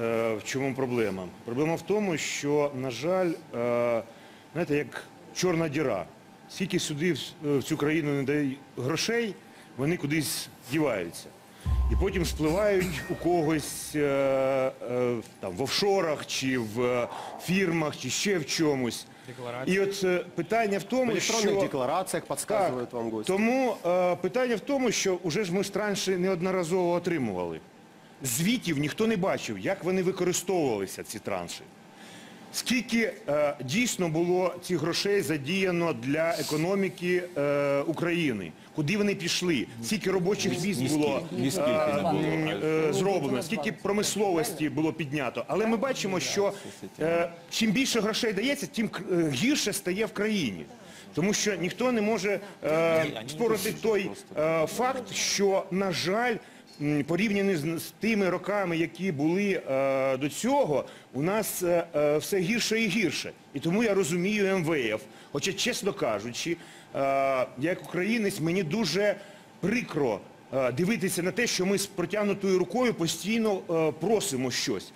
е, в чому проблема? Проблема в тому, що, на жаль, е, знаєте, як чорна діра. Скільки сюди в- в цю країну не дають грошей, вони кудись діваються. І потім спливають у когось е, е, там, в офшорах, чи в е, фірмах, чи ще в чомусь. Декларації. І от е, питання в В тому, электронных що... декларациях подсказывают вам гости. Тому е, питання в тому, що вже ж ми ж транші неодноразово отримували. Звітів ніхто не бачив, як вони використовувалися, ці транші. Скільки е, дійсно було цих грошей задіяно для економіки е, України? Куди вони пішли? Скільки робочих місць було м, е, зроблено, скільки промисловості було піднято. Але ми бачимо, що е, чим більше грошей дається, тим е, гірше стає в країні. Тому що ніхто не може е, спорити той е, факт, що, на жаль, порівняно з, тими роками, які були е, до цього, у нас е, е, все гірше і гірше. І тому я розумію МВФ. Хоча, чесно кажучи, е, як українець, мені дуже прикро е, дивитися на те, що ми з протягнутою рукою постійно е, просимо щось.